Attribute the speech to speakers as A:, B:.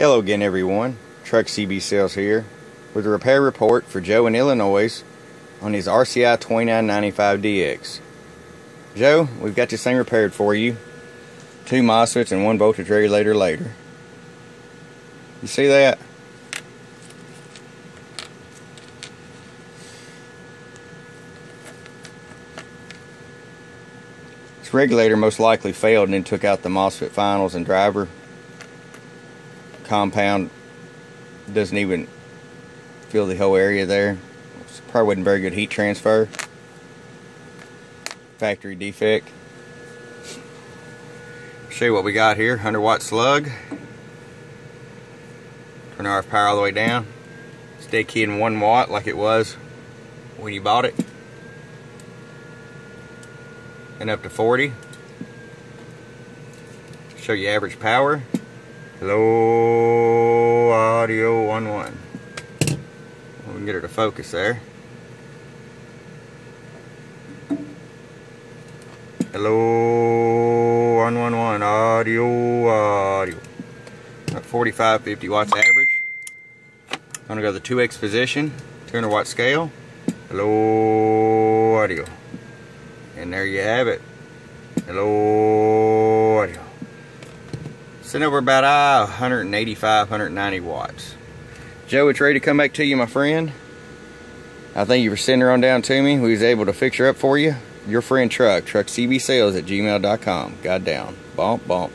A: Hello again everyone, Truck CB Sales here with a repair report for Joe in Illinois on his RCI 2995DX. Joe, we've got this thing repaired for you. Two MOSFETs and one voltage regulator later. You see that? This regulator most likely failed and then took out the MOSFET finals and driver compound doesn't even fill the whole area there. Probably wasn't very good heat transfer. Factory defect. Show you what we got here. 100 watt slug. Turn our power all the way down. Stay key in 1 watt like it was when you bought it. And up to 40. Show you average power. Hello, audio 1 1. We can get her to focus there. Hello, 111, audio, audio. 45, 50 watts average. I'm gonna go to the 2x position, 200 watt scale. Hello, audio. And there you have it. Hello, over about uh, 185, 190 watts. Joe, it's ready to come back to you, my friend. I thank you for sending her on down to me. We was able to fix her up for you. Your friend Truck, truckcbsales at gmail.com. God down. Bump, bump.